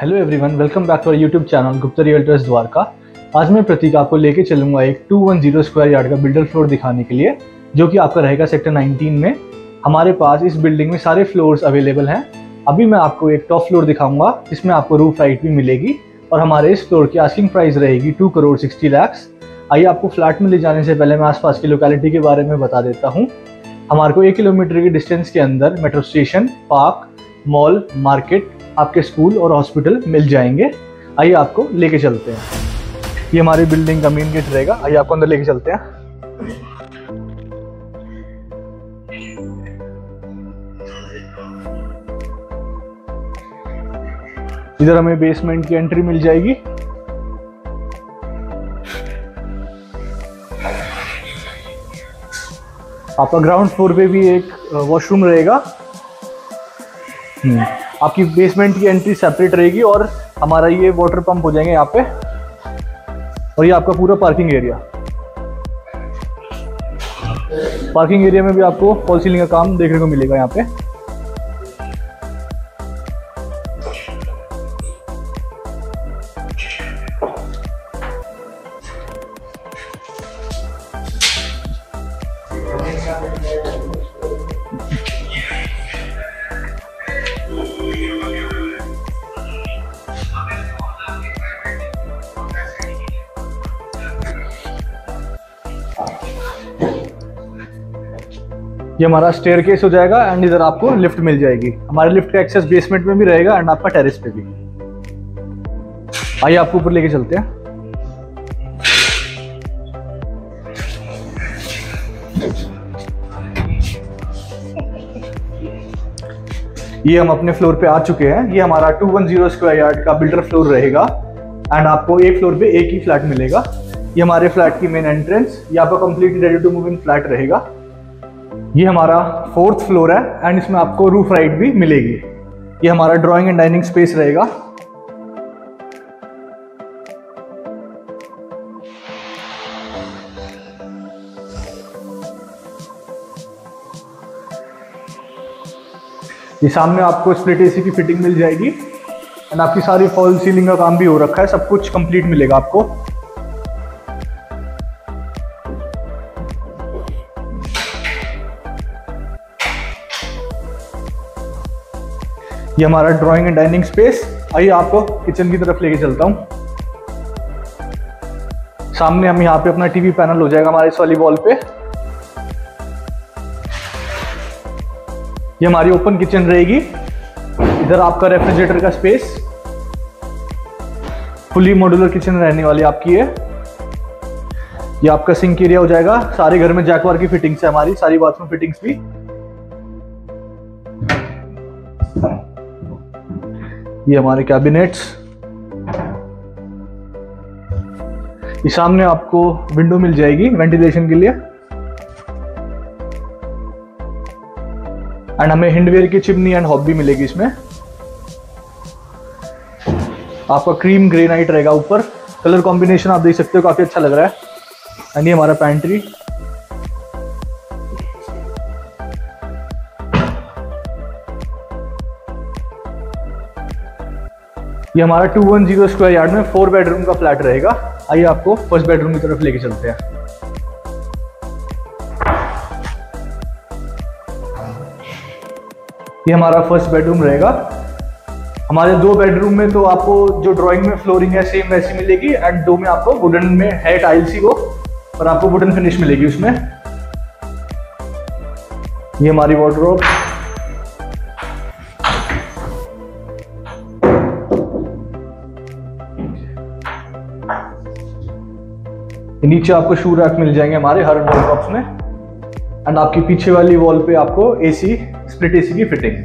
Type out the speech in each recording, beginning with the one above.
Hello everyone welcome back to our YouTube channel Gupta realtors Dwarka आज मैं प्रतीक आपको लेके चलूँगा एक 210 स्क्वायर यार्ड का बिल्डर फ्लोर दिखाने के लिए, जो कि आपका रहेगा सेक्टर 19 में। हमारे पास इस बिल्डिंग में सारे फ्लोर्स अवेलेबल हैं। अभी मैं आपको एक टॉप फ्लोर दिखाऊँगा, जिसमें आपको रूफ राइट भी मिलेगी, और हमारे इस फ्लोर की आस्किंग प्राइस रहेगी टू करोड़ सिक्सटी लैक्स आइए आपको फ्लैट में ले जाने से पहले मैं आसपास की लोकेलिटी के बारे में बता देता हूँ। हमारे को एक किलोमीटर के डिस्टेंस के अंदर metro station park mall market आपके स्कूल और हॉस्पिटल मिल जाएँगे। आइए आपको लेके चलते हैं। ये हमारी बिल्डिंग का मेन गेट रहेगा। आइए आपको अंदर लेके चलते हैं। इधर हमें बेसमेंट की एंट्री मिल जाएगी। आपका ग्राउंड फ्लोर पे भी एक वॉशरूम रहेगा। हम्म, आपकी बेसमेंट की एंट्री सेपरेट रहेगी और हमारा ये वाटर पंप हो जाएँगे यहाँ पे। और ये आपका पूरा पार्किंग एरिया पार्किंग एरिया में भी आपको फॉल सीलिंग का काम देखने को मिलेगा यहाँ पे। ये हमारा स्टेयर केस हो जाएगा एंड इधर आपको लिफ्ट मिल जाएगी। हमारे लिफ्ट का एक्सेस बेसमेंट में भी रहेगा एंड आपका टेरेस पे भी। आइए आपको ऊपर लेके चलते हैं। ये हम अपने फ्लोर पे आ चुके हैं। ये हमारा 210 स्क्वायर यार्ड का बिल्डर फ्लोर रहेगा एंड आपको एक फ्लोर पे एक ही फ्लैट मिलेगा। ये हमारे फ्लैट की मेन एंट्रेंस ये आपका completely ready to move in flat रहेगा। ये हमारा फोर्थ फ्लोर है एंड इसमें आपको रूफ राइट भी मिलेगी। ये हमारा ड्राइंग एंड डाइनिंग स्पेस रहेगा। ये सामने आपको स्प्लिट एसी की फिटिंग मिल जाएगी एंड आपकी सारी फॉल सीलिंग का काम भी हो रखा है, सब कुछ कंप्लीट मिलेगा आपको। ये हमारा ड्राइंग एंड डाइनिंग स्पेस आइए आपको किचन की तरफ़ लेके चलता हूँ। सामने हम यहाँ पे अपना टीवी पैनल हो जाएगा हमारे इस वाली वॉल पे। ये हमारी ओपन किचन रहेगी। इधर आपका रेफ्रिजरेटर का स्पेस फुली मॉड्यूलर किचन रहने वाली आपकी है ये आपका सिंक एरिया हो जाएगा। सारे घर में जैकवार की फिटिंग्स है हमारी। सारी बाथरूम फिटिंग्स भी। ये हमारे कैबिनेट्स ये सामने आपको विंडो मिल जाएगी वेंटिलेशन के लिए। एंड हमें हिंडवेयर की चिमनी एंड हॉब भी मिलेगी इसमें। आपका क्रीम ग्रे नाइट रहेगा ऊपर। कलर कॉम्बिनेशन आप देख सकते हो, काफ़ी अच्छा लग रहा है। एंड ये हमारा पैंट्री ये हमारा 210 स्क्वायर यार्ड में फोर बेडरूम का फ्लैट रहेगा। आइए आपको फ़र्स्ट बेडरूम की तरफ़ लेके चलते हैं। ये हमारा फ़र्स्ट बेडरूम रहेगा। हमारे दो बेडरूम में तो आपको जो ड्राइंग में फ्लोरिंग है सेम वैसी मिलेगी एंड दो में आपको वुडन में है टाइल्स ही वो और आपको वुडन फिनिश मिलेगी उसमें। ये हमारी वार्डरोब नीचे आपको शू रैक मिल जाएँगे हमारे हर वॉल बॉक्स में। एंड आपकी पीछे वाली वॉल पे आपको एसी स्प्लिट एसी की फिटिंग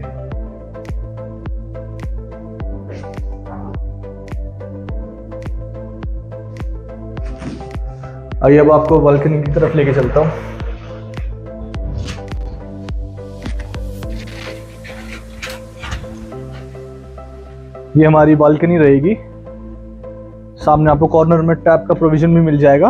आइए अब आपको बालकनी की तरफ़ लेके चलता हूँ। ये हमारी बालकनी रहेगी। सामने आपको कॉर्नर में टैप का प्रोविज़न भी मिल जाएगा।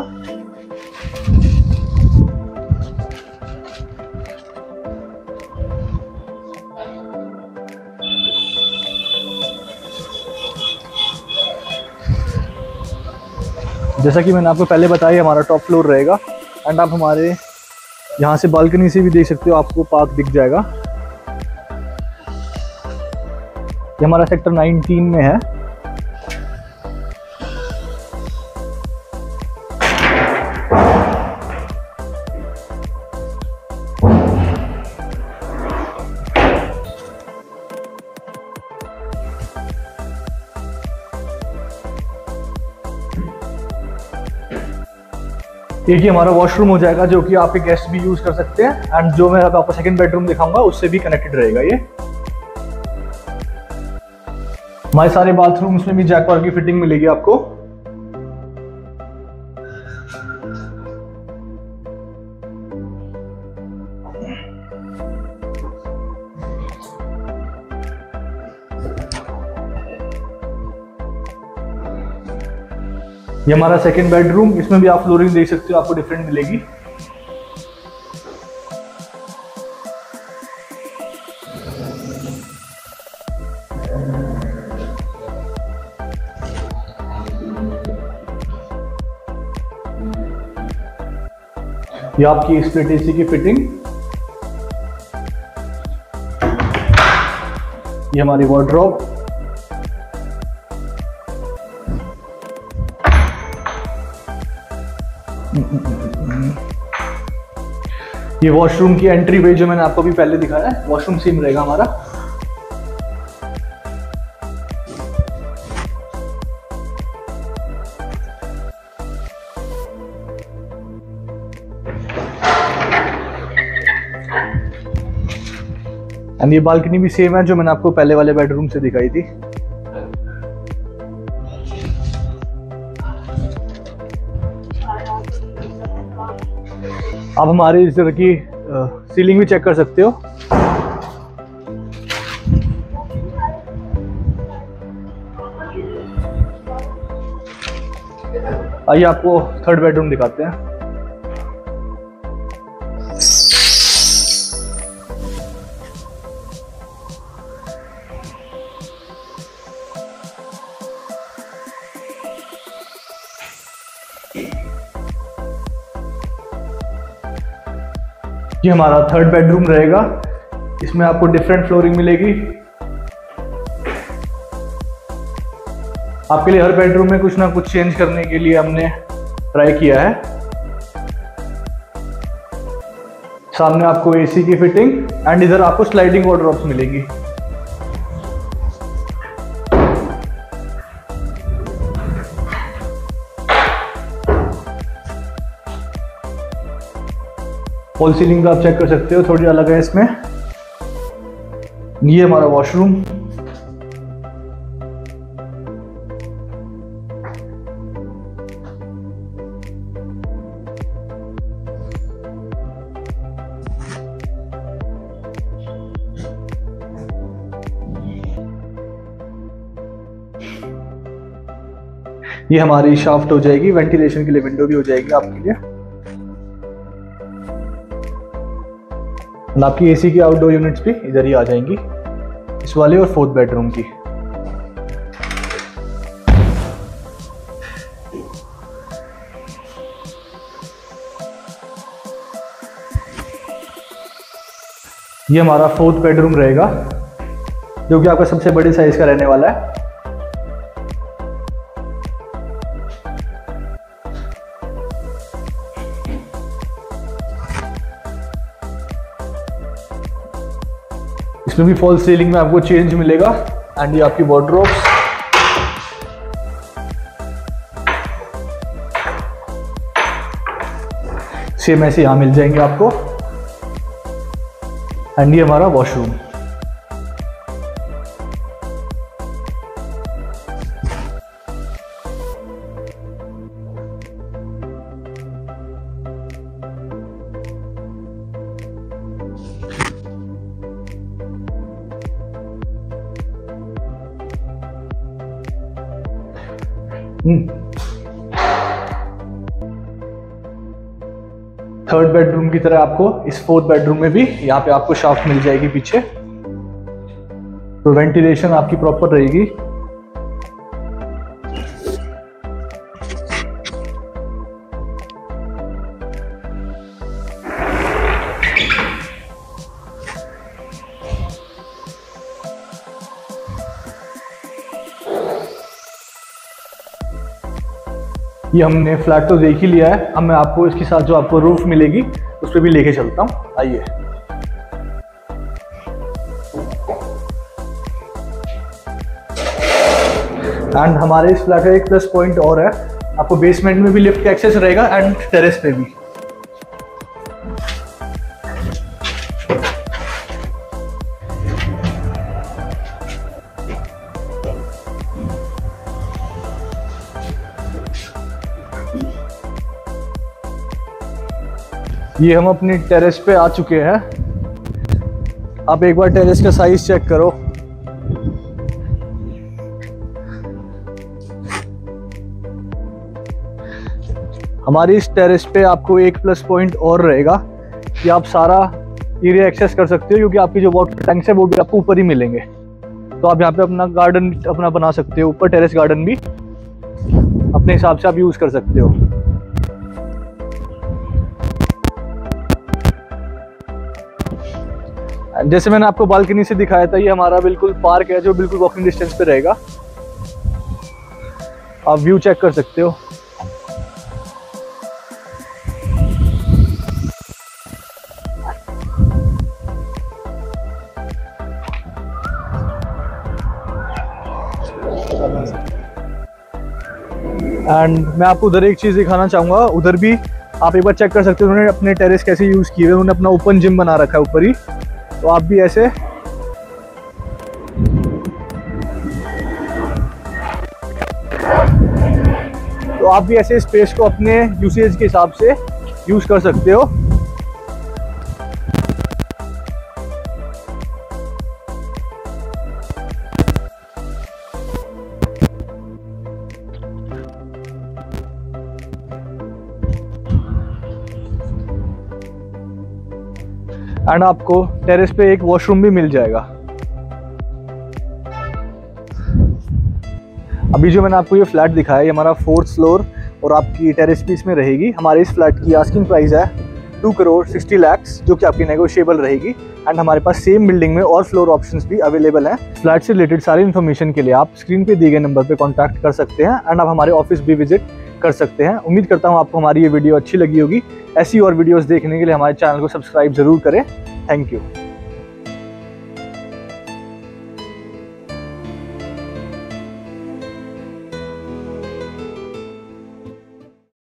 जैसा कि मैंने आपको पहले बताया, हमारा टॉप फ्लोर रहेगा एंड आप हमारे यहाँ से बालकनी से भी देख सकते हो, आपको पार्क दिख जाएगा। ये हमारा सेक्टर 19 में है। एक ही हमारा वॉशरूम हो जाएगा जो कि आपके गेस्ट भी यूज़ कर सकते हैं। एंड जो मैं आपको सेकंड बेडरूम दिखाऊँगा, उससे भी कनेक्टेड रहेगा ये। हमारे सारे बाथरूम्स में भी जैकवार की फिटिंग मिलेगी आपको। ये हमारा सेकेंड बेडरूम इसमें भी आप फ्लोरिंग देख सकते हो, आपको डिफरेंट मिलेगी। ये आपकी स्प्लिट एसी की फिटिंग ये हमारी वार्ड्रॉप ये वॉशरूम की एंट्री वे जो मैंने आपको भी पहले दिखाया है वॉशरूम सेम रहेगा हमारा। एंड ये बालकनी भी सेम है जो मैंने आपको पहले वाले बेडरूम से दिखाई थी। आप हमारी इस तरह की सीलिंग भी चेक कर सकते हो। आइए आपको थर्ड बेडरूम दिखाते हैं। ये हमारा थर्ड बेडरूम रहेगा। इसमें आपको डिफरेंट फ्लोरिंग मिलेगी। आपके लिए हर बेडरूम में कुछ ना कुछ चेंज करने के लिए हमने ट्राई किया है। सामने आपको एसी की फिटिंग एंड इधर आपको स्लाइडिंग वार्डरोब्स मिलेगी। फॉल सीलिंग आप चेक कर सकते हो, थोड़ी अलग है इसमें। ये हमारा वॉशरूम ये हमारी शाफ्ट हो जाएगी वेंटिलेशन के लिए विंडो भी हो जाएगी आपके लिए। आपकी एसी की आउटडोर यूनिट्स भी इधर ही आ जाएँगी। इस वाले और फोर्थ बेडरूम की। ये हमारा फोर्थ बेडरूम रहेगा, जो कि आपका सबसे बड़े साइज़ का रहने वाला है। इसमें भी फॉल सीलिंग में आपको चेंज मिलेगा एंड ये आपकी वार्ड्रोब्स सेम ऐसे यहाँ मिल जाएँगे आपको। एंड ये हमारा वॉशरूम थर्ड बेडरूम की तरह आपको, इस फोर्थ बेडरूम में भी यहाँ पे आपको शाफ्ट मिल जाएगी पीछे। तो वेंटिलेशन आपकी प्रॉपर रहेगी। ये हमने फ्लैट तो देख ही लिया है। अब मैं आपको इसके साथ जो आपको रूफ मिलेगी, उस पर भी लेके चलता हूँ। आइए। एंड हमारे इस फ्लैट का एक प्लस पॉइंट और है। आपको बेसमेंट में भी लिफ्ट का एक्सेस रहेगा एंड टेरेस पे भी। ये हम अपनी टेरेस पे आ चुके हैं। आप एक बार टेरेस का साइज़ चेक करो। हमारी इस टेरेस पे आपको एक प्लस पॉइंट और रहेगा कि आप सारा एरिया एक्सेस कर सकते हो, क्योंकि आपकी जो वाटर टैंक्स है वो भी आपको ऊपर ही मिलेंगे। तो आप यहाँ पे अपना गार्डन अपना बना सकते हो, ऊपर टेरेस गार्डन भी अपने हिसाब से आप यूज़ कर सकते हो। जैसे मैंने आपको बालकनी से दिखाया था, ये हमारा बिल्कुल पार्क है जो बिल्कुल वॉकिंग डिस्टेंस पे रहेगा। आप व्यू चेक कर सकते हो। एंड मैं आपको उधर एक चीज़ दिखाना चाहूँगा। उधर भी आप एक बार चेक कर सकते हो, उन्होंने अपने टेरेस कैसे यूज़ किए हुए उन्होंने अपना ओपन जिम बना रखा है ऊपर ही। तो आप भी ऐसे। तो आप भी ऐसे स्पेस को अपने यूसेज के हिसाब से यूज़ कर सकते हो। एंड आपको टेरेस पे एक वॉशरूम भी मिल जाएगा। अभी जो मैंने आपको ये फ्लैट दिखाया, ये हमारा फोर्थ फ्लोर और आपकी टेरेस भी इसमें रहेगी। हमारे इस फ्लैट की आस्किंग प्राइस है टू करोड़ सिक्सटी लैक्स जो कि आपकी नेगोशिएबल रहेगी। एंड हमारे पास सेम बिल्डिंग में और फ्लोर ऑप्शंस भी अवेलेबल हैं। फ्लैट से रिलेटेड सारी इन्फॉर्मेशन के लिए आप स्क्रीन पे दिए गए नंबर पे कांटेक्ट कर सकते हैं। एंड आप हमारे ऑफ़िस भी विज़िट कर सकते हैं। उम्मीद करता हूँ आपको हमारी ये वीडियो अच्छी लगी होगी। ऐसी और वीडियोज़ देखने के लिए हमारे चैनल को सब्सक्राइब ज़रूर करें। Thank you.